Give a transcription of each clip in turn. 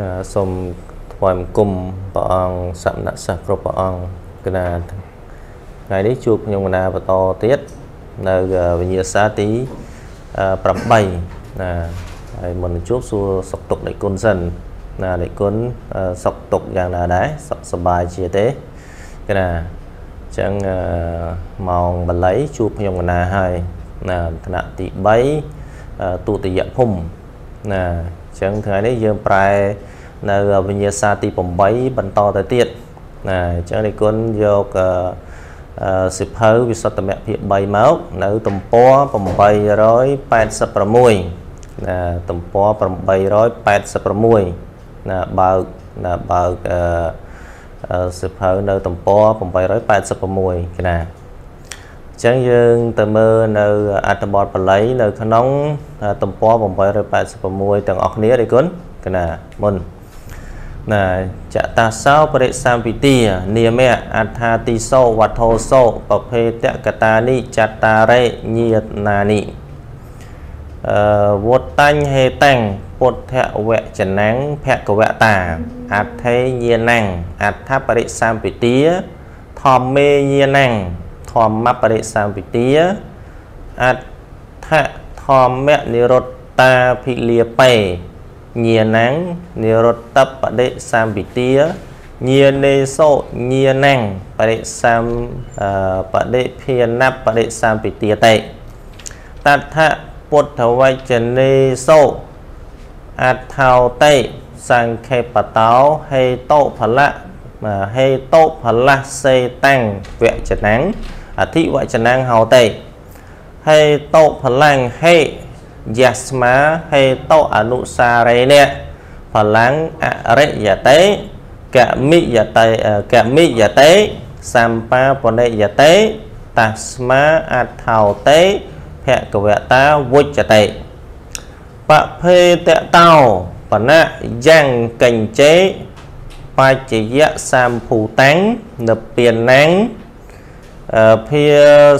ណាសូមថ្វាយបង្គំព្រះអង្គសមណសិស្សគ្រប់ព្រះអង្គគណៈថ្ងៃនេះជួបខ្ញុំកណាបន្តទៀតនៅវិញ្ញាសាទី8ណាហើយមុនជួបសួរសុខទុក្ខនៃគុណសិនណានៃគុណសុខទុក្ខយ៉ាងណាដែរសុខសប្បាយជាទេគណៈអញ្ចឹងម៉ោងបល័យជួបខ្ញុំកណាហើយណាថ្នាក់ទី3ទុតិយភូមិណាអញ្ចឹងថ្ងៃនេះយើងប្រែនៅវិញ្ញាសាទី8បន្តទៅទៀតណាអញ្ចឹងនេះគុណយកសិភៅវិសុទ្ធមគ្គភាគ3មកនៅទំព័រ886ណាទំព័រ886ណាបើកណាបើកអឺសិភៅនៅទំព័រ886ណាអញ្ចឹងយើងទៅមើលនៅអត្ថបទបល័យនៅក្នុងទំព័រ886ទាំងអស់គ្នាទេគុណកណាមុនណាចតាសោបរិសម្ពិទានាមៈអត្ថាតិសោវត្ថោសោបភេតកតានិចតារេញាណានិអឺវតាញ់ហេតាំងពុទ្ធវចនាំងភគវតាអត្ថេញាណੰអត្ថបរិសម្ពិទាធម្មេញាណੰ ធម្មបរិសម្ពិទាអត្ថធម្មនិរុត្តាភិលាបេញាណੰនិរុត្តបដិសម្ពិទាញានេសោញាណੰបរិសម្បដិភានបដិសម្ពិទាតេតដ្ឋពុទ្ធវចនេសោអថោតេសង្ខេបតោហេតោផលៈហេតោផលៈសេតាំងវចនាំង អធិវចនាំងហោតេហេតោផលាំងហេយាស្មាហេតោអនុសារេនៈផលាំងអរិយតេកមិយតេកមិយតេសម្បាបនិយតេតស្មាអថោតេភគវតាវុចតេបភេតតោបណៈយ៉ាងកញ្ចេបច្ចយៈសម្ភូតាំងនិព្វានាំង ភា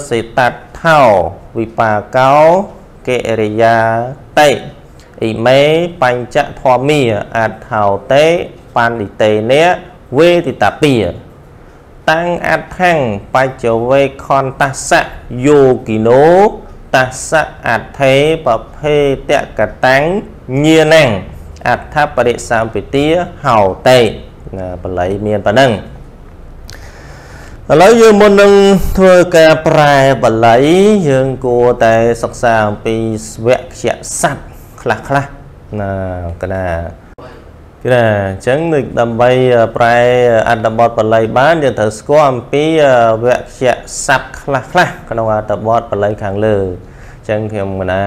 សិតថោវិបាកោកិរិយាតេអ៊ីមេបញ្ចធម្មាអថោតេបណ្ឌិតេនៈវេទិតាពាតាំងអដ្ឋังបច្ចវេខន្តសៈយោគិណោតសៈអថេបភេតកតាំងញាណੰអដ្ឋបរិសម្ពិទាហោតេបល័យមានប៉ុណ្ណឹង ឥឡូវយើងមុននឹងធ្វើការប្រែបល័យយើងគួរតែសិក្សាអំពីស្វគ្គស័ព្ទខ្លះខ្លះណាកណាគឺណាអញ្ចឹងនឹងដើម្បីប្រែអត្ថបទបល័យបានយើងត្រូវស្គាល់អំពីវគ្គស័ព្ទខ្លះខ្លះក្នុងអត្ថបទបល័យខាងលើអញ្ចឹងខ្ញុំកណា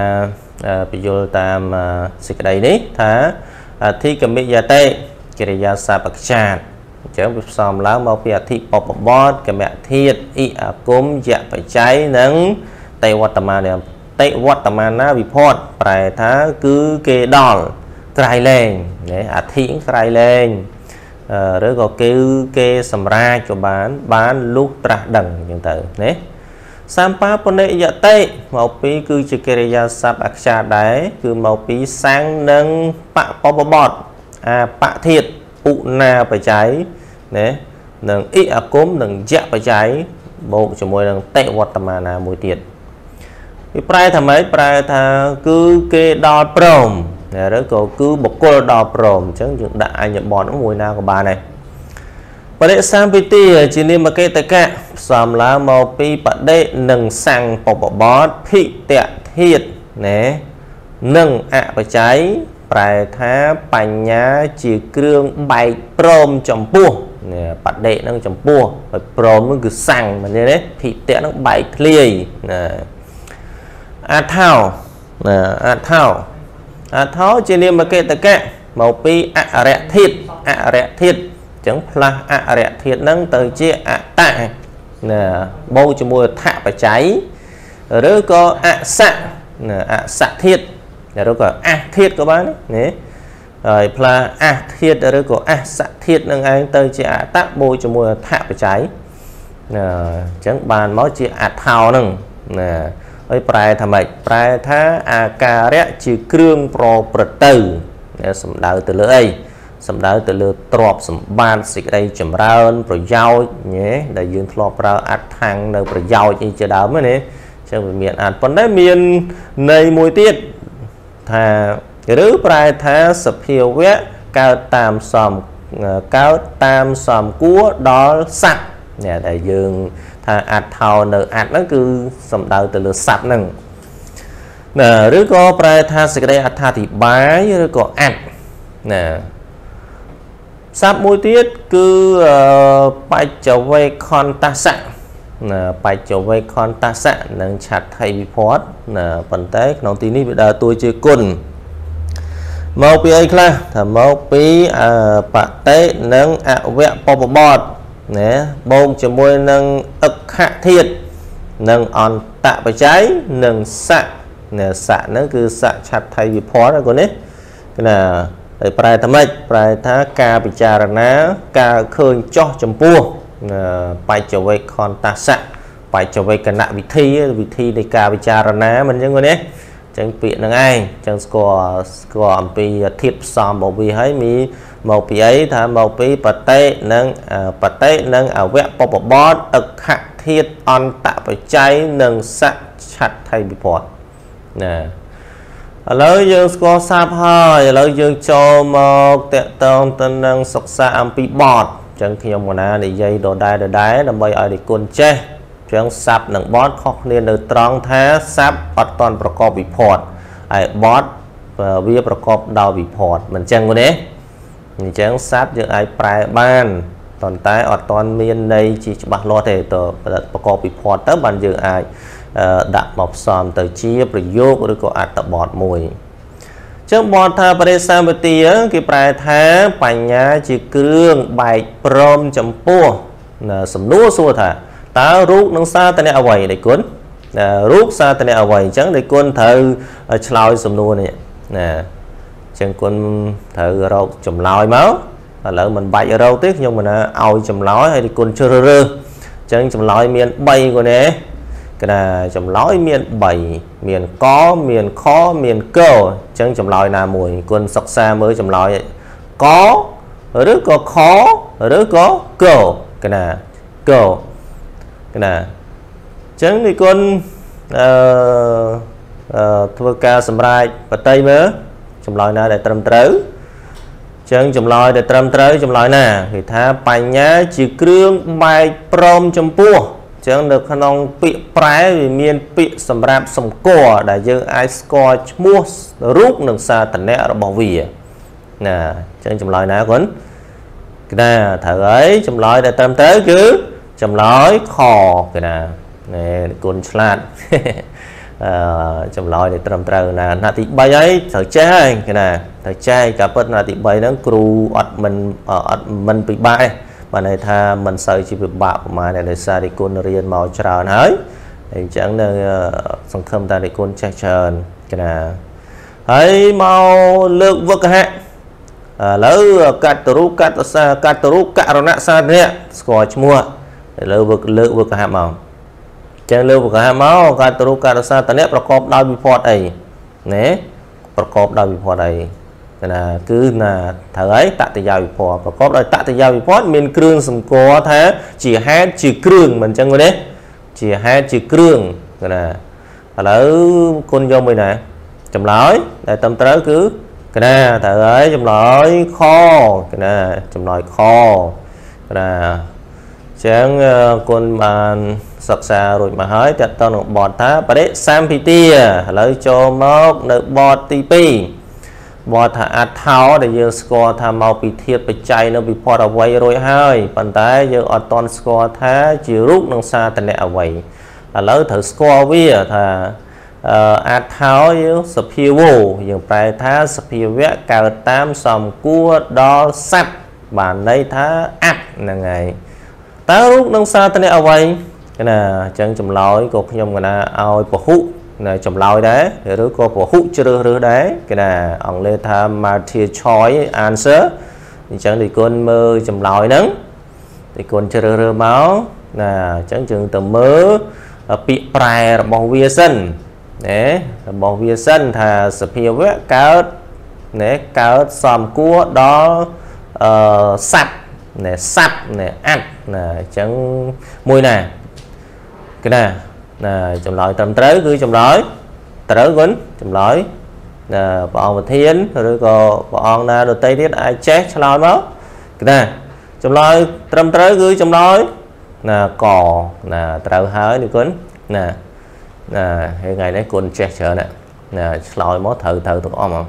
បញ្យល់តាមសេចក្តីនេះថាអធិកមិយតេកិរិយាសព្ទអក្ចាតអញ្ចឹងវាផ្សំឡើងមកពីអធិបបបតកមធាតអ៊ីអាគុំយៈបច្ច័យនិងតេវត្តមានាតេវត្តមានាវិភ័តប្រែថាគឺគេដល់ក្រៃលែងអធិក្រៃលែងឬក៏គេគេសម្រាប់ក៏បាន បានលុះត្រាស់ដឹងអញ្ចឹងទៅណាសម្បាពនិយតិមកពីគឺជាកិរិយាសព្ទអក្សរដែរគឺមកពីសាំងនិងបបបបតអាបធាតឧណាបច្ច័យ ណានិងអ៊ីអាគមនិងយៈបច្ច័យបូកជាមួយនឹងតេវត្តមានាមួយទៀតវាប្រែថាម៉េចប្រែថាគឺគេដល់ព្រមឬក៏គឺបុគ្គលដល់ព្រមអញ្ចឹងយើងដាក់អញ្ញបតមួយណាក៏បានដែរបដិសម្ពិទាជានាមកេតកៈផ្សំឡើងមកពីបដិនិងសੰបបបតភិតធាតណានិងអបច្ច័យប្រែថាបញ្ញាជាគ្រឿងបែកព្រមចំពោះនេះ បដិនឹងចំពោះហើយព្រមនឹងគឺសੰមែនទេភិតៈនឹងបែកធ្លាយណាអថោណាអថោអថោជានាមកេតកៈមកពីអរិយធាតអរិយធាតអញ្ចឹងផ្លាស់អរិយធាតនឹងទៅជាអតៈណាបូកជាមួយថបច្ច័យឬក៏អសៈណាអសៈធាតឬក៏អះធាតក៏បានណា ហើយផ្លាអះធាតឬក៏អសៈធាតនឹងឯងទៅជាអតៈបូកជាមួយថបច្ច័យណាអញ្ចឹងបានមកជាអថោនឹងណាហើយប្រែថាម៉េចប្រែថាអាការៈជាគ្រឿងប្រព្រឹត្តទៅសំដៅទៅលើអីសំដៅទៅលើទ្រព្យសម្បត្តិសេចក្តីចម្រើន ប្រយោជន៍ញ៉េដែលយើងធ្លាប់ប្រើអត្ថថាំងនៅប្រយោជន៍អីជាដើមណាចឹងវាមានអាចប៉ុន្តែមានន័យមួយទៀតថា ឬប្រែថាសភាវៈកើតតាមសំកើតតាមសំគួរដល់សត្វនេះដែលយើងថាអត្ថោនៅអត្ថហ្នឹងគឺសំដៅទៅលើសត្វហ្នឹងណាឬក៏ប្រែថាសេចក្តីអត្ថាធិប្បាយឬក៏អត្ថណាសព្ទមួយទៀតគឺបច្ចវេខន្តសៈណាបច្ចវេខន្តសៈនិងឆាត់ថៃវិភ័តណាប៉ុន្តែក្នុងទីនេះវាដើរតួជាគុណ មកពីអីខ្លះថាមកពីបតិនិងអវៈបបបតណាបូកជាមួយនឹងអឹកខធាតនិងអន្តបច្ច័យនិងស័កណាស័កហ្នឹងគឺស័កឆាត់ថៃវិភ័តណាគាត់នេះណាហើយប្រែថាម៉េចប្រែថាការពិចារណាការឃើញចោះចំពោះបច្ចវេខន្តសៈបច្ចវេកណវិធីវិធីនៃការពិចារណាមិនអញ្ចឹងទេ ចឹងពាក្យហ្នឹងឯងចឹងស្គាល់ស្គាល់អំពីធាតុផ្សំរបស់វាហើយមីមកពីអីថាមកពីបតិនិងបតិនិងអវៈបបបតអខធាតុអន្តបច្ច័យនិងសច្ឆ័តថៃវិពតណាឥឡូវយើងស្គាល់សាប់ហើយឥឡូវយើងចូលមកតកតងទៅនឹងសិក្សាអំពីបទអញ្ចឹងខ្ញុំកណានិយាយដដែលដដែលដើម្បីឲ្យនិគុណចេះអញ្ចឹងសាប់និងបទខុសគ្នានៅត្រង់ថាសាប់អត់តន់ប្រកបវិភ័តហើយបទវាប្រកបដោយវិភ័តមិនអញ្ចឹងទេអញ្ចឹងសាប់យើងអាចប្រែបានប៉ុន្តែអត់តន់មានន័យជាច្បាស់លាស់ទេទៅប្រកបវិភ័តទៅបានយើងអាចដាក់មកផ្សំទៅជាប្រយោគឬក៏អត្ថបទមួយចឹងបទថាបរិសម្បទាគេប្រែថាបញ្ញាជាគ្រឿងបែកព្រមចំពោះសំណួរសួរថា តើរូបនឹងសារតនៈអ្វីដៃគុណរូបសារតនៈអ្វីអញ្ចឹងដៃគុណត្រូវឆ្លើយសំណួរនេះណាអញ្ចឹងគុណត្រូវរកចម្លើយមកឥឡូវមិនបាច់រកទេខ្ញុំមិនឲ្យចម្លើយហើយគុណជ្រើសរើសអញ្ចឹងចម្លើយមាន3គុណទេកណាចម្លើយមាន3មានកមានខមានកអញ្ចឹងចម្លើយណាមួយគុណសិក្សាមើលចម្លើយកឬក៏ខឬក៏កកណាកក ណាអញ្ចឹងនេះគុណអឺធ្វើការសម្រេចបតីមើលចម្លើយណាដែលត្រឹមត្រូវចឹងចម្លើយដែលត្រឹមត្រូវចម្លើយណាគេថាបញ្ញាជាគ្រឿងបែកព្រមចំពោះចឹងនៅក្នុងពាក្យប្រែវាមានពាក្យសម្រាប់សម្គាល់ដែលយើងអាចស្គាល់ឈ្មោះរូបនិងសាតនៈរបស់វាណាចឹងចម្លើយណាគុណគេណាត្រូវហើយចម្លើយដែលត្រឹមត្រូវគឺ ចម្លើយខគេណាណែគុណឆ្លាតអឺចម្លើយដែលត្រឹមត្រូវណាណាទី3ហើយត្រូវចេះហើយគេណាត្រូវចេះការពិតណាទី3ហ្នឹងគ្រូអត់មិនអត់មិនពិបាកទេបានន័យថាមិនសូវជាពិបាកប្រហែលដោយសាររិគុណរៀនមកច្រើនហើយអញ្ចឹងនៅសង្ឃឹមថារិគុណចេះច្រើនកណាហើយមកលើកវឹកហៈឥឡូវកតរុកតសាកតរុករណសាធនៈស្គាល់ឈ្មោះ ឥឡូវវឹកលើកវឹកហៈមកចឹងលើកវឹកហៈមកកតរុករសាធនៈប្រកបដោយវិភ័តអីណែប្រកបដោយវិភ័តអីណាគឺណាត្រូវហើយតតយាវិភ័តប្រកបដោយតតយាវិភ័តមានគ្រឿងសម្គាល់ថាជាហេតុជាគ្រឿងមិនអញ្ចឹងទេជាហេតុជាគ្រឿងណាឥឡូវគុណយកមួយណាចម្លើយដែលត្រឹមត្រូវគឺកណាត្រូវហើយចម្លើយខកណាចម្លើយខកណា ចឹងគុណបានសិក្សារួចមកហើយតើតើនឹងបទថាបរិសម្ពិទាឥឡូវចូលមកនៅបទទី2បទថាអត្ថោដែលយើងស្គាល់ថាមកពីធាតបច្ច័យនៅវិពតអវ័យរួចហើយប៉ុន្តែយើងអត់តន់ស្គាល់ថាជារូបនិងសាតនៈអវ័យឥឡូវត្រូវស្គាល់វាថាអត្ថោយើងសភាវោយើងប្រែថាសភាវៈកើតតាមសំគួរដល់សត្វបានន័យថាអត្តហ្នឹងហើយ តើរូបនិងសាតនៈអវ័យណាអញ្ចឹងចម្លើយក៏ខ្ញុំកណាឲ្យពហុនៅចម្លើយដែរឬក៏ពហុជ្រើសរើសដែរគេថាអង់គ្លេសថា multi choice answer អញ្ចឹងទីគុណមើលចម្លើយហ្នឹងទីគុណជ្រើសរើសមកណាអញ្ចឹងយើងទៅមើលពាក្យប្រែរបស់វាសិនណារបស់វាសិនថាសភាវៈកើតណែកើតសំគួរដល់អឺសัตว์ ណែសัตว์ណែអាត់ណាអញ្ចឹងមួយណាគឺណាណាចម្លើយត្រឹមត្រូវគឺចម្លើយត្រូវគុណចម្លើយណាព្រះអង្គប្រធានឬក៏ព្រះអង្គណាដតីទៀតអាចចេះឆ្លើយមកគឺណាចម្លើយត្រឹមត្រូវគឺចម្លើយណាកណាត្រូវហើយនេះគុណណាណាហើយថ្ងៃនេះគុណចេះច្រើនណាឆ្លើយមកត្រូវត្រូវទាំងអស់មក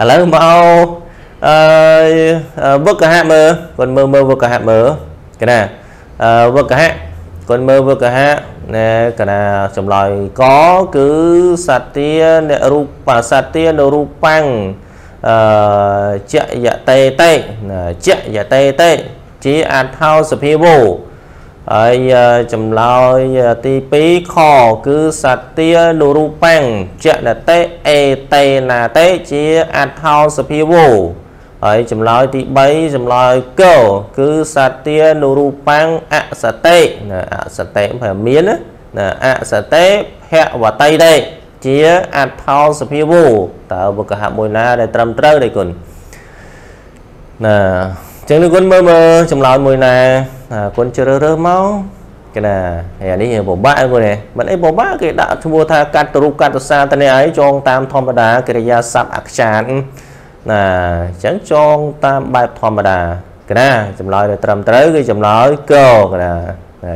ឥឡូវមក អឺវឹកកហៈមើលគុណមើលមើលវឹកកហៈមើលគេណាអឺវឹកកហៈគុណមើលវឹកកហៈណែកណាចម្លើយកគឺសត្យាអ្នករូបសត្យានរូបាំងអឺចយតេតេចយតេតេជាអថោសភាវោហើយចម្លើយទី2ខគឺសត្យានុរូបាំងចនតេអេតេណាតេជាអថោសភាវោ ហើយចម្លើយទី3ចម្លើយកគឺសត្យានុរូបាំងអសតិណាអសតិប្រហែលមានណាអសតិភវតីទេជាអថោសភាវោតើវកហៈមួយណាដែលត្រឹមត្រូវទេគុណណាអញ្ចឹងនេះគុណមើលមើលចម្លើយមួយណាគុណជ្រើសរើសមកគេណាហើយអានេះពិបាកគុណនេះមិនអីពិបាកគេដាក់ឈ្មោះថាកាត់រូបកាត់សាតនេះឯងចងតាមធម្មតាកិរិយាសព្ទអក្ចាន ណាអញ្ចឹងចងតាមបែបធម្មតាកណាចម្លើយដែលត្រឹមត្រូវគឺចម្លើយកកណា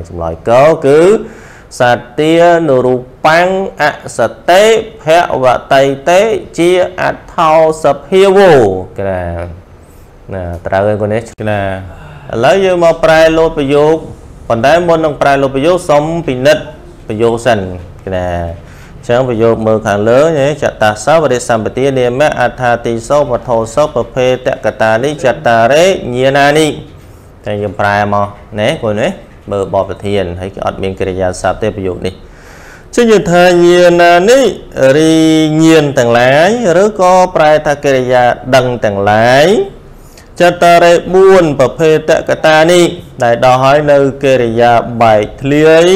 ចម្លើយកគឺសត្យានុរូបាំងអសតិភវតៃតេជាអថោសភាវោកណាណាត្រូវហើយគាត់នេះណាឥឡូវយើងមកប្រែលោតប្រយោគប៉ុន្តែមុននឹងប្រែលោតប្រយោគសុំពិនិត្យប្រយោគសិនណា ចឹងប្រយោគមើលខាងលើនេះចតាសវរិសម្បទានាមៈអដ្ឋាតិសោវត្ថោសោប្រភេតកតានិចតារេញានានិតែយើងប្រែមកណែគាត់នេះមើលបបប្រធានហើយគេអត់មានកិរិយាសព្ទទេប្រយោគនេះចឹងយើងថាញានានិរីញានទាំងឡាយឬក៏ប្រែថាកិរិយាដឹងទាំងឡាយចតារេ4ប្រភេតកតានេះដែលដល់ហើយនៅកិរិយាបែកធ្លាយ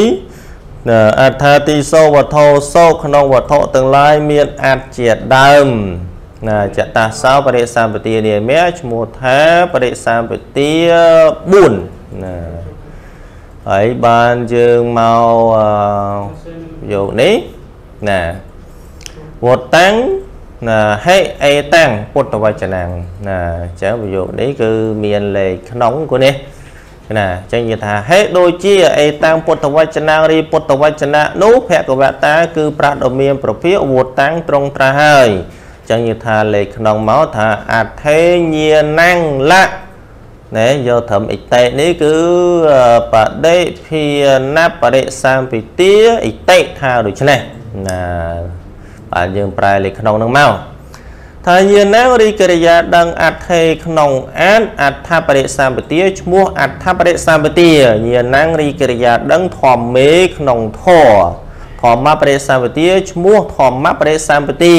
អត្ថាទីសោវត្ថោសោក្នុងវត្ថុទាំងឡាយមានអត្តជាដើមណាចតាសោបរិសម្បទានាមៈឈ្មោះថាបរិសម្បទា4ណាហើយបានយើងមកយកនេះណាវត្តតាំងណាហេអេតាំងពុទ្ធវចនាណាអញ្ចឹងប្រយោគនេះគឺមានលេខក្នុងគូនេះ ណាអញ្ចឹងនិយាយថាហេដូចជាអេតាំងពុទ្ធវចនារីពុទ្ធវចនៈនោះភគវតាគឺប្រាស់ដ៏មានប្រភាវតតាំងត្រង់ត្រាស់ហើយអញ្ចឹងនិយាយថាលេខក្នុងមកថាអថេញាណੰលៈណែយកត្រឹមអិតិនេះគឺបដិភាណបរិសម្ពិទាអិតិថាដូច្នេះណាបាទយើងប្រែលេខក្នុងនឹងមក ថាយានារីកិរិយាដឹងអត្ថេក្នុងអានអដ្ឋបរិសម្បទាឈ្មោះអដ្ឋបរិសម្បទាយានារីកិរិយាដឹងធម្មមេក្នុងធរធម្មបរិសម្បទាឈ្មោះធម្មបរិសម្បទា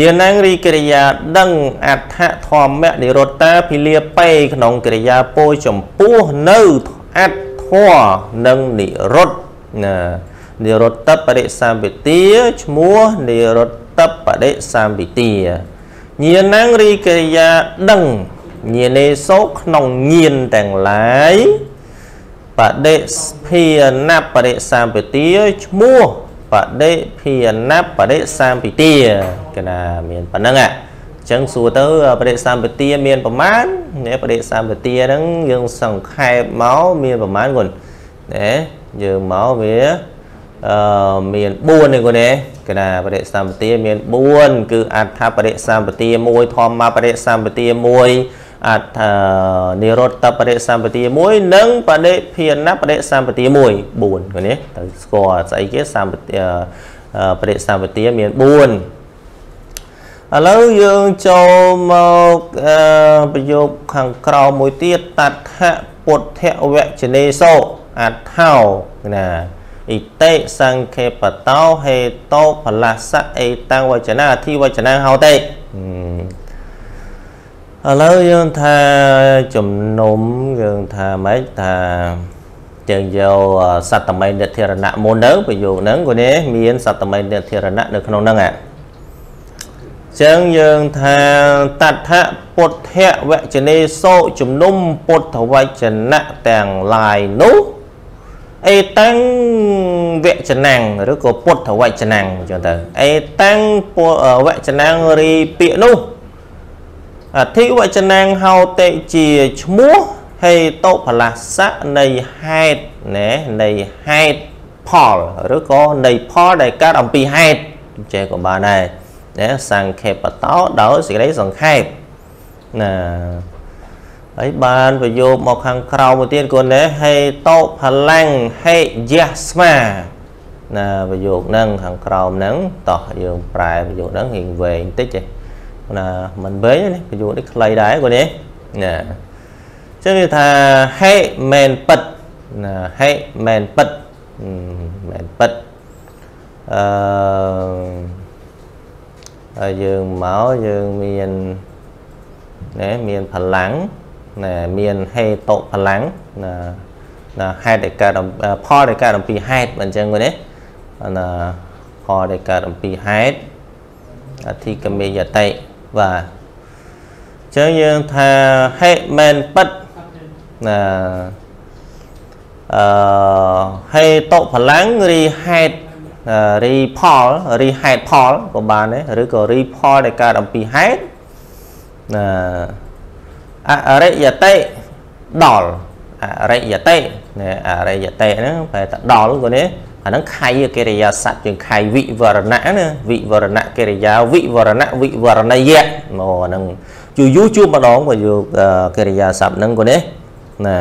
យានារីកិរិយាដឹងអដ្ឋធម្មនិរត្តាភិលាបេក្នុងកិរិយាពោចំពោះនៅអត្តធរនិងនិរតណានិរតបរិសម្បទាឈ្មោះនិរត បដិសម្ពិទាញាណងរីកិរិយាដឹងញានេសោក្នុងញាណទាំងឡាយបដិភាណបរិសម្បទាឈ្មោះបដិភាណបរិសម្ពិទាកណាមានប៉ុណ្ណឹងអញ្ចឹងសួរទៅបរិសម្បទាមានប្រមាណនេះបរិសម្បទាហ្នឹងយើងសង្ខេបមកមានប្រមាណគុណណាយើងមកវា អឺមាន4នេះគាត់ទេកណាបរិសម្បទាមាន4គឺអដ្ឋបរិសម្បទា1ធម្មបរិសម្បទា1អដ្ឋនិរតបរិសម្បទា1និងបដិភាណបរិសម្បទា1 4គាត់នេះទៅស្គាល់ស្អីគេសម្បទាបរិសម្បទាមាន4ឥឡូវយើងចូលមកប្រយោគខាងក្រោមមួយទៀតតដ្ឋពុទ្ធវចនេសោអដ្ឋោណា អ៊ីតេសង្ខេបតោហេតោបលសៈអេតាំងវចនាអធិវចនាហៅតេឥឡូវយើងថាជំនុំយើងថាម៉េចថាយើងយកសត្តមីនិធិរណៈមុនទៅប្រយោគហ្នឹងគាត់នេះមានសត្តមីនិធិរណៈនៅក្នុងហ្នឹងអាចឹងយើងថាតដ្ឋពុទ្ធវចនេសោជំនុំពុទ្ធវចនៈទាំងឡាយនោះ អេតាំងវចនាំងឬក៏ពុទ្ធវចនាំងអញ្ចឹងទៅអេតាំងវចនាំងរីពាក្យនោះអធិវចនាំងហៅតិជាឈ្មោះហេតុបលស្សៈនៃហេតុណែនៃហេតុផលឬក៏នៃផលដែលកើតអំពីហេតុចេះក៏បានដែរណាសង្ខេបតោដោយសេចក្តីសង្ខេបណា ហើយបានប្រយោគមកខាងក្រៅមួយទៀតគាត់ណែហេតោផលាំងហេយស្មាណាប្រយោគហ្នឹងខាងក្រោមហ្នឹងតោះយើងប្រែប្រយោគហ្នឹងរៀងវែងតិចទេណាមិនវែងទេប្រយោគនេះខ្លីដែរគាត់នេះណាចឹងវាថាហេមែនពិតណាហេមែនពិតមែនពិតអឺហើយយើងមកយើងមានណែមាន ផលាំង ណែមានហេតុផលាំងណាណាហេតុដែលកើតផលដែលកើតអំពីហេតុអញ្ចឹងវិញណាណាផលដែលកើតអំពីហេតុអធិកមេយតិបាទអញ្ចឹងយើងថាហេតុមែនពិតណាអឺហេតុផលាំងរីហេតុរីផលរីហេតុផលក៏បានដែរឬក៏រីផលដែលកើតអំពីហេតុណា អរិយតិដល់អរិយតិណាអរិយតិហ្នឹងប្រែថាដល់គាត់នេះអាហ្នឹងខៃកិរិយាសព្ទជាងខៃវិវរណៈណាវិវរណៈកិរិយាវិវរណៈវិវរណយៈមកអាហ្នឹងយូរយូរជួបម្ដងក៏យកកិរិយាសព្ទហ្នឹងគាត់នេះណា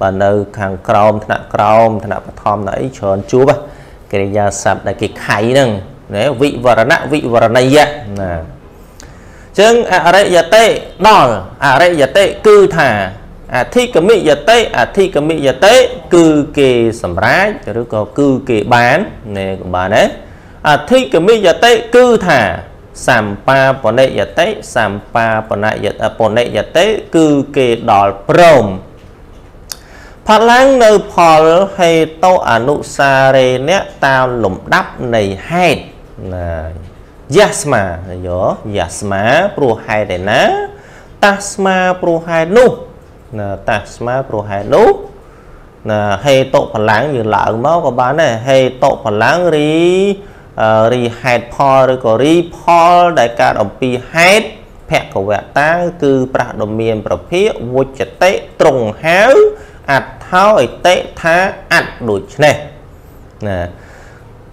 បើនៅខាងក្រោមថ្នាក់ក្រោមថ្នាក់បឋមណអីច្រើនជួបកិរិយាសព្ទដែលគេខៃហ្នឹងណាវិវរណៈវិវរណយៈណា ចឹងអរិយតិដល់អរិយតិគឺថាអធិកមិយតិអធិកមិយតិគឺគេសម្រេចឬក៏គឺគេបាននេះក៏បានដែរអធិកមិយតិគឺថាសម្បាបនិយតិសម្បាបនយតិបនិយតិគឺគេដល់ព្រមផលាំងនៅផលហេតុអនុសារេនៈតាមលំដាប់នៃហេតុណា យ៉ាស្មាយោយ៉ាស្មាព្រោះហេតុឯណាតាស្មាព្រោះហេតុនោះណាតាស្មាព្រោះហេតុនោះណាហេតុផលាំងយើងឡើងមកក៏បានដែរហេតុផលាំងរីរីហេតុផលឬក៏រីផលដែលកើតអំពីហេតុភគវតា គឺប្រាស់ដ៏មានប្រភេទវុចតិត្រង់ហៅអត្ថោអតិថាអត្តដូចនេះណាប្រ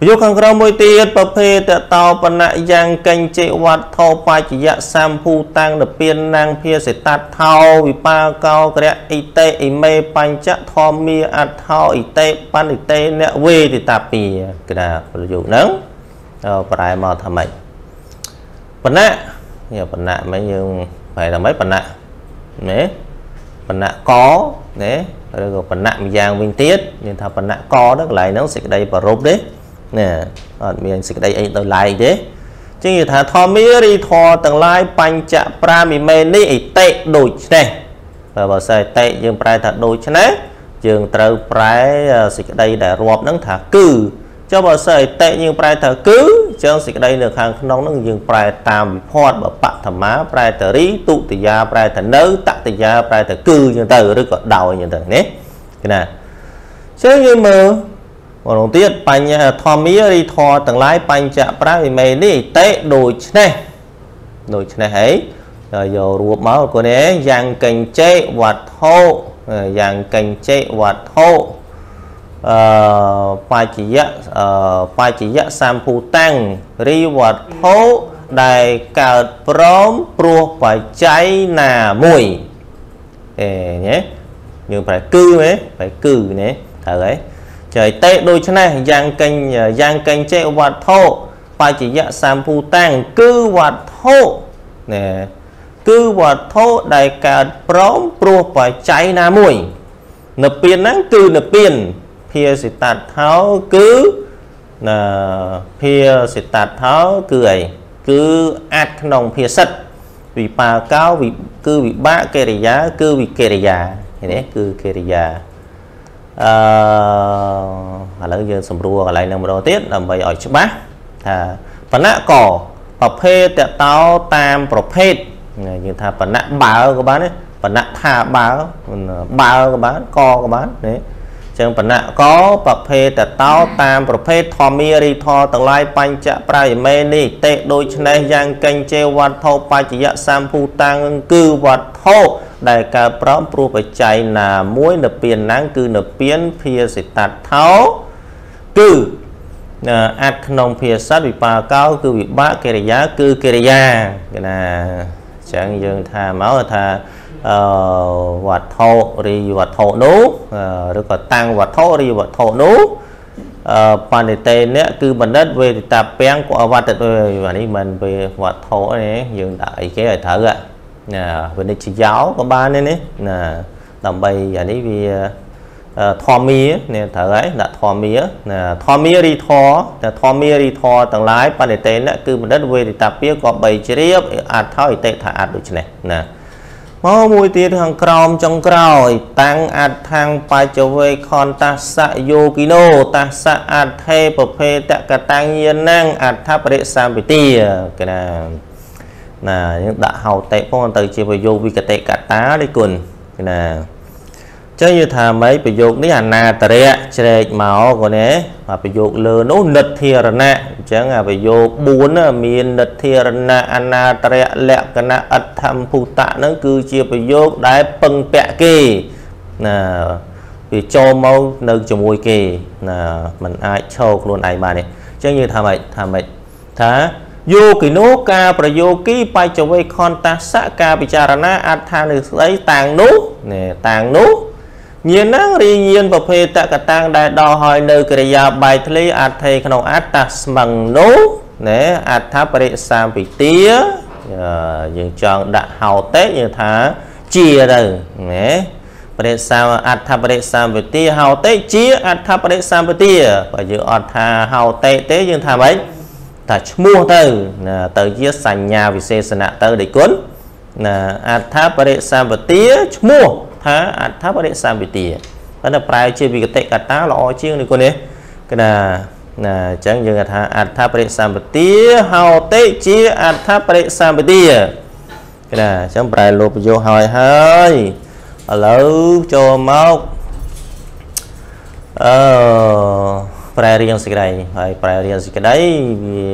យោគខាងក្រោមមួយទៀតប្រភេទតោបណៈយ៉ាងកញ្ចេវត្ថោបច្ចយៈសម្ភូតាំងនពៀនណាងភាសិតថោវិបាកោក្រៈអ៊ីតេអ៊ីមេបញ្ចធម្មាអត្ថោអ៊ីតេបណ្ឌិតេអ្នកវេទិតាពីក្តាប្រយោគហ្នឹងប្រែមកថាម៉េចបណៈនេះបណៈមិនយើងប្រែថាម៉េចបណៈណាបណៈកណាឬក៏បណៈម្យ៉ាងវិញទៀតមានថាបណៈកទៅកន្លែងហ្នឹងសេចក្តីប្ររពទេ ណាអត់មានសេចក្តីអីដោយឡែកទេជាងនិយាយថាធម្មារីធរទាំងឡាយបញ្ចប្រាមិមេនេះអតិដូចនេះបើបើសិនអតិយើងប្រែថាដូចនេះយើងត្រូវប្រែសេចក្តីដែលរាប់ហ្នឹងថាគឺចុះបើសិនអតិយើងប្រែថាគឺចឹងសេចក្តីនៅខាងក្នុងហ្នឹងយើងប្រែតាមវិផតបើបឋមាប្រែតារីទុតិយាប្រែថានៅតតិយាប្រែថាគឺចឹងទៅឬក៏ដោយចឹងទៅនេះណាចឹងយើងមើល ម្ដងទៀតបញ្ញធម្មារីធរទាំងឡាយបញ្ចប្រាវិមេនេះតេដូចនេះដូចនេះហីយករួបមក cô នេះយ៉ាងកញ្ចេវត្ថុយ៉ាងកញ្ចេវត្ថុអឺបច្ចយៈបច្ចយៈសម្ភូតាំងរីវត្ថុដែលកើតព្រមព្រោះបច្ច័យណាមួយអេញ៉េយើងប្រែគឺហ៎ប្រែគឺនេះត្រូវហើយ ចៃតេដូច្នេះយ៉ាងកេញយ៉ាងកេញចេវត្ថុបច្ចយៈសម្ភូតាំងគឺវត្ថុណែគឺវត្ថុដែលកើតព្រមព្រោះបច្ច័យណាមួយនៅពៀនហ្នឹងគឺនៅពៀនភាសិតថោគឺណាភាសិតថោគឺអីគឺអាចក្នុងភាសិតវិបាកោគឺវិបាកកិរិយា គឺវិកិរិយាឃើញទេគឺកិរិយា អឺឥឡូវយើងសម្រួលកន្លែងនឹងម្ដងទៀតដើម្បីឲ្យច្បាស់ថាបណៈកបប្រភេទតតោតាមប្រភេទយើងថាបណៈបើក៏បានទេបណៈថាបើបើក៏បានកក៏បាននេះ ចឹងបណៈកប្រភេទតោតាមប្រភេទធម្មារីធទាំងឡាយបញ្ចប្រយមេនេះទេដូច្នេះយ៉ាងកញ្ជេវត្ថុបច្ចយៈសម្ភូតាំងគឺវត្ថុដែលកើតប្រមព្រោះបច្ច័យណាមួយនៅពៀនណាំងគឺនៅពៀនភាសិតថោគឺអាចក្នុងភាសាវិបាកោគឺវិបាកកិរិយាគឺកិរិយាគេណាអញ្ចឹងយើងថាមកថាអឺវត្ថុរីវត្ថុនោះឬក៏តាំងវត្ថុរីវត្ថុនោះអឺបណ្ឌិតេនេះគឺបណ្ឌិតវេទតាពាំងក៏វត្តនេះមិនវាវត្ថុនេះយើងដាក់អីគេឲ្យត្រូវណាវិនិច្ឆ័យក៏បាននេះណាដើម្បីអានេះវា ធម្មានេះត្រូវហើយដាក់ធម្មាណាធម្មារីធរតែធម្មារីធរទាំងឡាយបណ្ឌិតេនគឺបណ្ឌិតវេទតាពាក៏បីជ្រាបអត្ថោអតិថាអត្ថដូច្នេះណាមកមួយទៀតខាងក្រោមចុងក្រោយ តាំងអដ្ឋាំងបច្ចវេខនតាសៈយោគីណូតាសៈអដ្ឋេប្រភេតកតាំងយានងអដ្ឋបរិសម្ពិទាគេណាណាយើងដាក់ហៅតេផងទៅជាប្រយោគវិកតេកតានេះគុណគេណា ចឹងយល់ថាម៉េចប្រយោគនេះអនាតរៈជ្រែកមកកូនឯងប្រយោគលើនោះនិទ្ធិរណៈអញ្ចឹងអាប្រយោគ4មាននិទ្ធិរណៈអនាតរៈលក្ខណៈអដ្ឋម្ភូតៈហ្នឹងគឺជាប្រយោគដែលពឹងពាក់គេណាវាចូលមកនៅជាមួយគេណាมันអាចឈរខ្លួនឯងបានទេអញ្ចឹងយើងថាម៉េចថាម៉េចថាយោគិនោការប្រយោគីបច្ចវេខន្តាសៈការពិចារណាអត្ថានុស្ដីតាំងនោះនេះតាំងនោះ ញាណហ្នឹងរីញាណប្រភេទតកតាំងដែលដល់ហើយនៅកិរិយាបាយធ្លីអត្ថេក្នុងអត្តស្មឹងនោះណែអត្ថបរិសាមពិទាយើងចង់ដាក់ហៅតេយើងថាជាទៅណែបរិសាមអត្ថបរិសាមពិទាហៅតេជាអត្ថបរិសាមពិទាបើយើងអត់ថាហៅតេទេយើងថាម៉េចថាឈ្មោះទៅណាទៅជាសញ្ញាវិសេសណៈទៅដេគុណណាអត្ថបរិសាមពិទាឈ្មោះ ថាអត្ថបរិសម្ពិទាប៉ុន្តែប្រែជាវិកតិកតាល្អជាងនេះគុណនេះគឺណាណាអញ្ចឹងយើងថាអត្ថបរិសម្បទាហោតិជាអត្ថបរិសម្បទាគឺណាអញ្ចឹងប្រែលោបយោហើយហើយឥឡូវចូលមកអឺប្រែរៀងសេចក្តីហើយប្រែរៀងសេចក្តីវា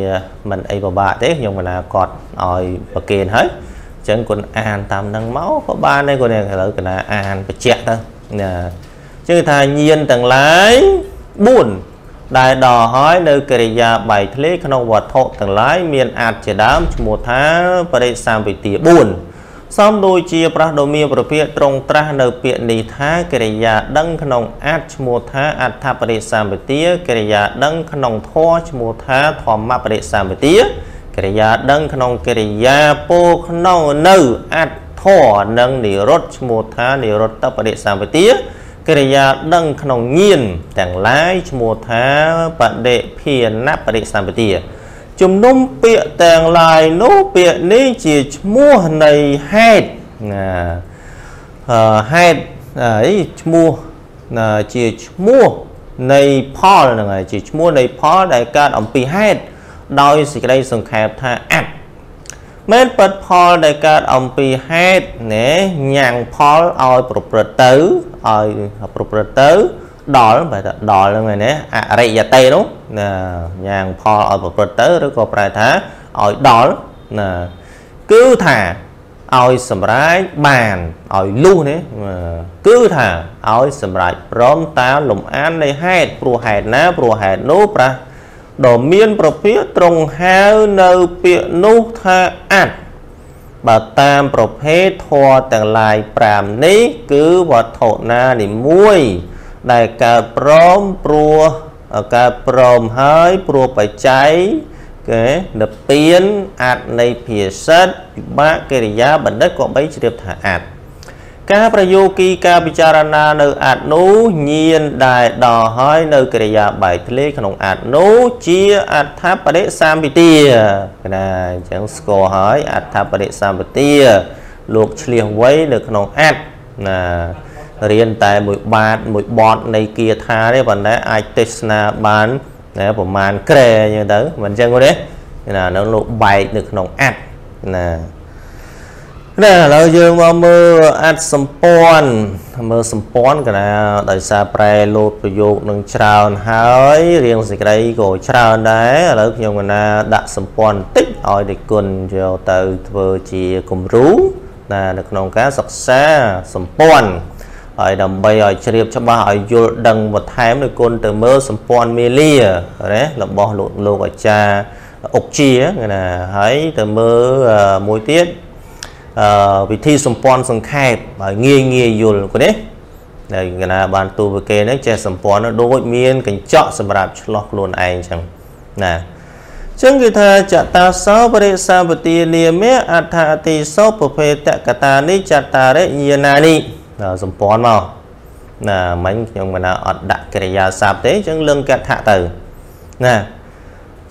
មិនអីពិបាកទេខ្ញុំកណាគាត់ឲ្យប្រកេនហើយអញ្ចឹងគាត់អានតាមនឹងមកក៏បានដែរគាត់ឥឡូវកណាអានបញ្ជាក់ទៅណាអញ្ចឹងថាញៀនទាំងឡាយ4ដែលដល់ហើយនៅកិរិយាបែកធ្លេក្នុងវត្ថុទាំងឡាយមានអាចជាដើមឈ្មោះថាបរិសម្ពិទា4សំដូចជាប្រះដ៏មានប្រភេទត្រង់ត្រាស់នៅពាក្យនេះថាកិរិយាដឹងក្នុងអាចឈ្មោះថាអត្ថបរិសម្បទាកិរិយាដឹងក្នុងធម៌ឈ្មោះថាធម្មបរិសម្បទា កិរិយាដឹងក្នុងកិរិយាពោក្នុងនៅអត្ថធរនិងនិរុទ្ធឈ្មោះថានិរុត្តបរិសម្បទាកិរិយាដឹងក្នុងញាណទាំងឡាយឈ្មោះថាបដិភានបរិសម្បទាជំនុំពាក្យទាំងឡាយនោះពាក្យនេះជាឈ្មោះនៃហេតុណាហេតុអីឈ្មោះជាឈ្មោះនៃផលហ្នឹងហើយជាឈ្មោះនៃផលដែលកើតអំពីហេតុ ដោយសេចក្តីសង្ខេបថាអត្តមែនពិតផលដែលកើតអំពីហេតុណែញ៉ាំងផលឲ្យប្រព្រឹត្តទៅឲ្យប្រព្រឹត្តទៅដល់បែរថាដល់ហ្នឹងឯណាអរិយតេនោះណាញ៉ាំងផលឲ្យប្រព្រឹត្តទៅឬក៏ប្រែថាឲ្យដល់ណាគឺថាឲ្យសម្រេចបានឲ្យលុះនេះគឺថាឲ្យសម្រេចព្រមតាមលំអាននៃហេតុព្រោះហេតុណាព្រោះហេតុនោះប្រះ ដ៏មានប្រភេទត្រង់ហៅនៅពាក្យនោះថាអត្តបើតាមប្រភេទធម៌ទាំងឡាយ5នេះ គឺវត្ថុណានីមួយដែលកើតព្រមព្រោះកើតព្រមហើយព្រោះបច្ច័យគេនិព្វានអាចនៃភាសិតពិបាកកិរិយាបណ្ឌិតក៏បីជ្រាបថាអាច ការប្រយោគីការពិចារណានៅអាតនោះញៀនដែលដល់ហើយនៅកិរិយាបែកធ្លេក្នុងអាតនោះជាអដ្ឋបរិសម្បទាណាអញ្ចឹងស្គាល់ហើយអដ្ឋបរិសម្បទាលោកឆ្លៀសវ័យនៅក្នុងអាតណារៀនតែមួយបាតមួយបតនៃគាថាទេប៉ុន្តែអាចទេសនាបានណាប្រមាណក្រែអញ្ចឹងទៅមិនអញ្ចឹងទេអណានៅលោកបែកនៅក្នុងអត្តណា ណាឥឡូវយើងមកមើលអត្តសម្ព័ន្ធមើលសម្ព័ន្ធកណាដោយសារប្រែលោតប្រយោគនឹងច្រើនហើយរៀងសេចក្តីក៏ច្រើនដែរឥឡូវខ្ញុំកណាដាក់សម្ព័ន្ធបន្តិចឲ្យដេគុណយកទៅធ្វើជាគំរូណានៅក្នុងការសិក្សាសម្ព័ន្ធហើយដើម្បីឲ្យជ្រាបច្បាស់ឲ្យយល់ដឹងបន្ថែមដោយគុណទៅមើលសម្ព័ន្ធមេលាណារបស់លោកលោកអាចារ្យអុកជាណាហើយទៅមើលមួយទៀតអឺ វិធីសម្ព័ន្ធសង្ខេបឲ្យងាយងាយយល់គាត់ទេនៅកណាបានទូវិកេនេះចេះសម្ព័ន្ធដូចមានកញ្ចក់សម្រាប់ឆ្លោះខ្លួនឯងអញ្ចឹងណាចឹងគឺថាចតាសោបរិសាបទានាមេអដ្ឋអតិសោពភេតកតានិចតារិយានានិសម្ព័ន្ធមកណាមិញខ្ញុំមិនអត់ដាក់កិរិយាសព្ទទេចឹងលឹងកថាទៅណា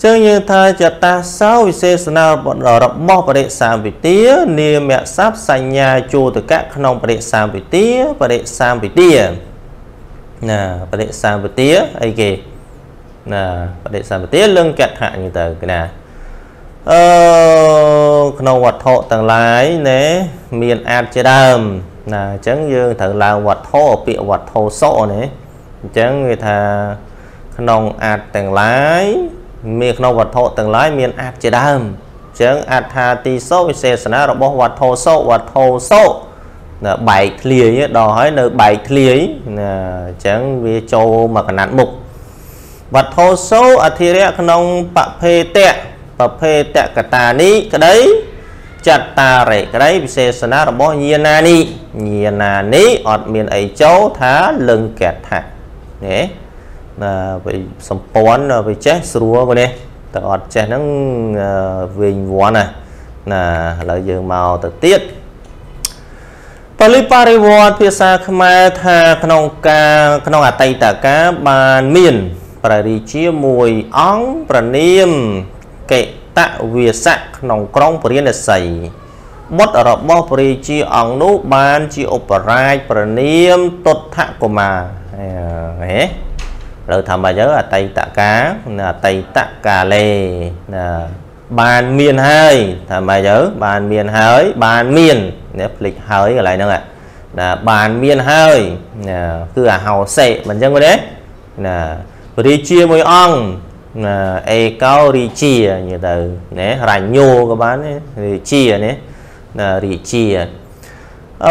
ចឹងយើងថាចតាសោវិសេសនារបស់បរិសាវិទានាមស័ព្ទសញ្ញាជូតកៈក្នុងបរិសាវិទាបរិសាវិទាណាបរិសាវិទាអីគេណាបរិសាវិទាលឹងកថាអញ្ចឹងទៅណាអឺក្នុងវត្ថុទាំងឡាយណែមានអាចជាដើមណាអញ្ចឹងយើងត្រូវឡើងវត្ថុពាក្យវត្ថុសក់ណាអញ្ចឹងគេថាក្នុងអាចទាំងឡាយ មានក្នុងវត្ថុទាំងឡាយមានអាចជាដើមអញ្ចឹងអត្ថាទីសោវិសេសនារបស់វត្ថុសោវត្ថុសោណាបែកធ្លាយដល់ហើយនៅបែកធ្លាយណាអញ្ចឹងវាចូលមកកណាត់មុខវត្ថុសោអធិរៈក្នុងបភេតៈបភេតកតានីក្តីចតារិក្តីវិសេសនារបស់ញាណានេះញាណានេះអត់មានអីចូលថាលឹងកថាណាណា វាសម្ព័ន្ធវាចេះស្រួលគាត់នេះតើអត់ចេះហ្នឹងវិញវាន់ណាណាឥឡូវយើងមកទៅទៀតបាលីបរិវត្តភាសាខ្មែរថាក្នុងការក្នុងអតីតកាលបានមានព្រះរាជាមួយអង្គប្រនាមកេតវាស័កក្នុងក្រុងពរាណសីបុត្ររបស់ព្រះរាជាអង្គនោះបានជាឧបរាជប្រនាមទុដ្ឋកុមារហេ លើថាម៉េចទៅអតីតកាអតីតកាលេណាបានមានហើយថាម៉េចទៅបានមានហើយបានមាននេះភ្លេចហើយកន្លែងហ្នឹងណាបានមានហើយណាគឺអាហោសេមិនអញ្ចឹងទេណាព្រះរាជាមួយអង្គណាអេកោរីជានិយាយទៅណារញ្ញោក៏បានរាជាណាណារាជា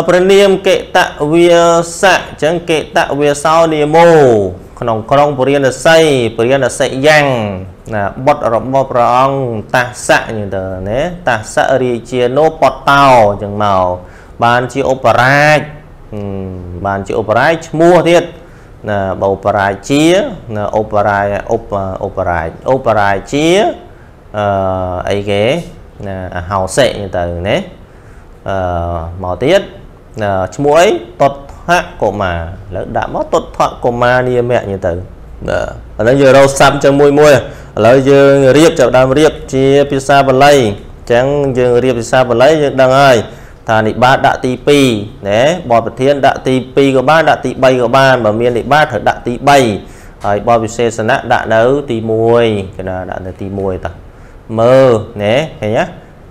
ប្រនាមកេតវាសៈអញ្ចឹងកេតវាសោនិមោ ក្នុងក្រុងពរាណសីពរាណសីយ៉ាងណាបុត្ររបស់ព្រះអង្គតាសៈ như ទៅណាតាសៈរាជានោបតោអញ្ចឹងមកបានជាឧបរាជបានជាឧបរាជឈ្មោះទៀតណាបឧបរាជាណាឧបរាយឧបឧបរាជឧបរាជាអឺអីគេណាអហោសិ như ទៅណាអឺមកទៀត ឈ្មោះអីតតហកុមារឥឡូវដាក់មកទុតថកុមារនាមៈនេះទៅបាទឥឡូវយើងរកស័ព្ទចឹងមួយមួយឥឡូវយើងរៀបចាប់ដើមរៀបជាភាសាបាលីអញ្ចឹងយើងរៀបភាសាបាលីយើងដឹងហើយថានិបាតដាក់ទី2ណាបទប្រធានដាក់ទី2ក៏បានដាក់ទី3ក៏បានបើមាននិបាតត្រូវដាក់ទី3ហើយបទវិសេសណៈដាក់នៅទី1គេណាដាក់នៅទី1តាមើលណាឃើញណា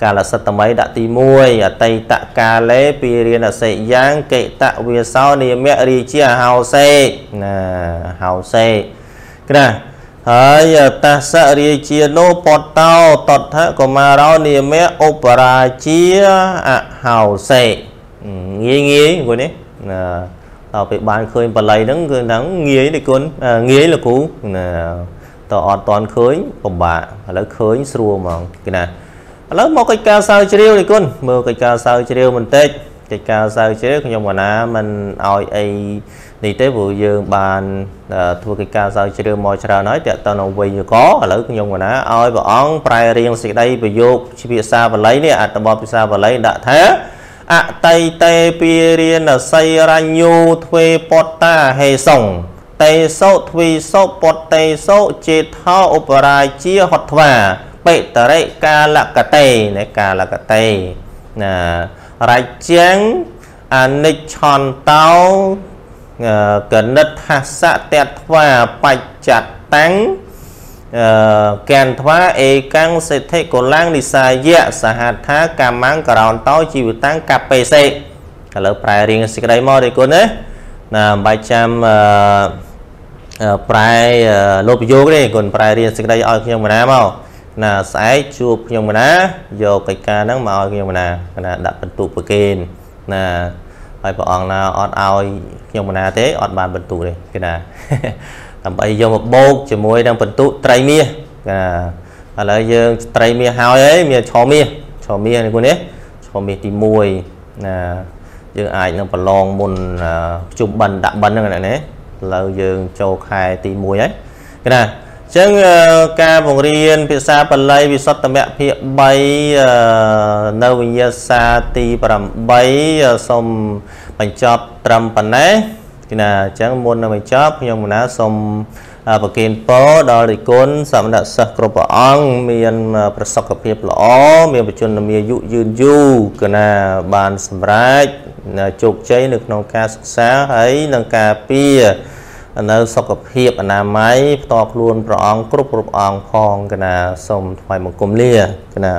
កាលសិទ្ធមីដាក់ទី1អតីតកាលេពីរៀនអសិយ៉ាងកេតវាសោនិមៈរាជាហោសេណាហោសេក្រាហើយតាសរាជានោបតោតតកុមារោនិមៈឧបរាជាអហោសេងាយងាយគូនេះណាដល់ពេលបានឃើញបល័យហ្នឹងគឺហ្នឹងងាយទេគុណងាយលោកគ្រូណាតើអត់តន់ឃើញពិបាកឥឡូវឃើញស្រួលហ្មងគេណា ឥឡូវមកកិច្ចការសើជ្រាវនេះគុណមើលកិច្ចការសើជ្រាវបន្តិចកិច្ចការសើជ្រាវខ្ញុំកណាមិនឲ្យអីនេះទេព្រោះយើងបានធ្វើកិច្ចការសើជ្រាវមកច្រើនហើយតើតើនៅវេយកឥឡូវខ្ញុំកណាឲ្យព្រះអង្គប្រែរៀងសេចក្តីប្រយោគជាភាសាបាលីនេះអត្ថបទភាសាបាលីដាក់ថាអតៃតេពីរៀនសីរញ្ញូទ្វេពតតាហេសុងតេសោទ្វីសោពតតេសោចេថោឧបរាជាហតថ្វា បិតរិកាលកតេនៃកាលកតេណារជាងអនិច្ឆន្តោកណិតហសៈតេថ្វាបច្ចតាំងអឺកែនថ្វាអេកាំងសេដ្ឋិកុលាំងនិសាយៈសហថាកម្មੰករោនតោជីវិតាំងកបេសេឥឡូវប្រែរៀងសេចក្តីមកទេគុណណាណាមិនបាច់ចាំអឺប្រែលោកប្រយោគទេគុណប្រែរៀនសេចក្តីឲ្យខ្ញុំមណាមក ណាស្អែកជួបខ្ញុំមណាយកកិច្ចការហ្នឹងមកឲ្យខ្ញុំមណាណាដាក់បន្ទុកប្រគេនណាហើយព្រះអង្គណាអត់ឲ្យខ្ញុំមណាទេអត់បានបន្ទុកទេគេណាដើម្បីយកមកបូកជាមួយនឹងបន្ទុកត្រីមាសណាឥឡូវយើងត្រីមាសហើយហើយមានឆមាសឆមាសនេះគូនេះឆមាសទី1ណាយើងអាចនឹងប្រឡងមុនជុំបិណ្ឌដាក់បិណ្ឌហ្នឹងណាឥឡូវយើងចូលខែទី1ហើយគេណាអញ្ចឹងការបង្រៀនភាសាបាលីវិសុទ្ធមគ្គភាគ3នៅវិញ្ញាសាទី8សូមបញ្ចប់ត្រឹមប៉ុណ្ណេះគណាអញ្ចឹងមុននឹងបញ្ចប់ខ្ញុំកណាសូមប្រគេនពរដល់រិគុណសមណសិស្សគ្រប់ព្រះអង្គមានប្រសុខភាពល្អមានបជនមាយុយឺនយូរកណាបានសម្រេចជោគជ័យនៅក្នុងការសិក្សាហើយនឹងការពារ នៅសុខភាពអនាម័យផ្ទាល់ខ្លួនព្រះអង្គគ្រប់គ្រប់អង្គផងកណាសូមថ្វាយបង្គំលាកណា